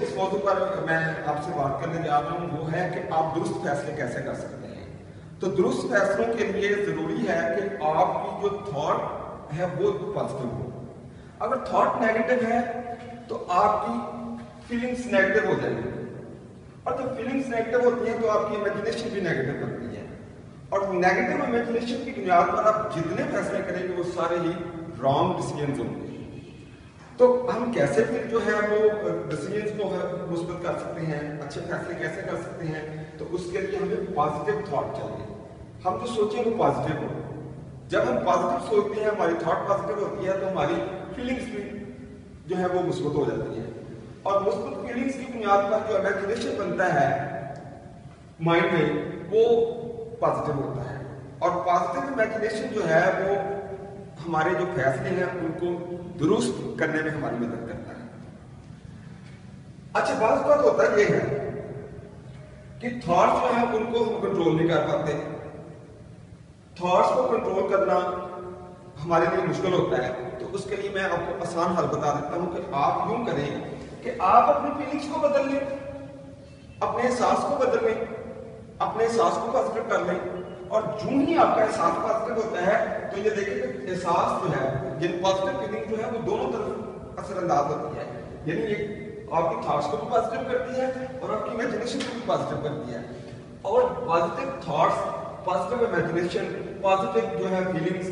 جس موضوع پر میں آپ سے بات کرنے جا رہا ہوں، وہ ہے کہ آپ درست فیصلے کیسے کر سکتے ہیں؟ تو درست فیصلوں کے لیے ضروری ہے کہ آپ کی جو تھاٹ ہے وہ پازیٹیو ہو۔ اگر تھاٹ نیگیٹو ہے، تو آپ کی فیلنگس نیگیٹو ہو جائیں گی۔ اور جب فیلنگس نیگیٹو ہوتی ہیں، تو آپ کی امیجنیشن بھی نیگیٹو کرتی ہے۔ اور نیگیٹو امیجنیشن کی بنیاد پر آپ جتنے فیصلے کریں گے، وہ سارے ہی رانگ ڈیسیجنز ہوں گے۔ تو ہم کیسے پھر جو ہے وہ ڈیسیجنس کو مثبت کر سکتے ہیں، اچھے فیصلے کیسے کر سکتے ہیں؟ تو اس کے لیے ہمیں پازیٹیو تھاٹ چاہیے۔ ہم جو سوچیں وہ پازیٹیو ہو جب ہم پازیٹیو سوچتے ہیں، ہماری تھاٹ پازیٹیو ہوتی ہے تو ہماری فیلنگس بھی جو ہے وہ مثبت ہو جاتی ہیں۔ اور مثبت فیلنگس کی بنیاد پر جو امیجنیشن بنتا ہے مائنڈ میں وہ پازیٹیو ہوتا ہے۔ اور پازیٹیو امیجنیشن جو ہے وہ ہمارے جو فیصلے ہیں، ان کو درست کرنے میں ہماری مدد کرتا ہے۔ اچھا بعض بات ہوتا یہ ہے کہ تھاٹس جو ہیں، ان کو ہم کنٹرول نہیں کر پاتے۔ تھاٹس کو کنٹرول کرنا ہمارے لیے مشکل ہوتا ہے۔ تو اس کے لیے میں آپ کو آسان حل بتا دیتا ہوں کہ آپ یوں کریں کہ آپ اپنی فیلنگس کو بدل لیں، اپنے احساس کو بدل لیں، اپنے احساس کو پازیٹیو کر لیں۔ اور جو ہی آپ کا احساس پازیٹیو ہوتا ہے، تو یہ دیکھیں کہ احساس جو ہے یعنی پازیٹیو فیلنگ جو ہے، وہ دونوں طرف اثر انداز ہوتی ہے۔ یعنی یہ آپ کی تھاٹس کو بھی پازیٹیو کرتی ہے اور آپ کی امیجنیشن کو بھی پازیٹیو کرتی ہے۔ اور positive thoughts positive imagination positive جو ہے فیلنگس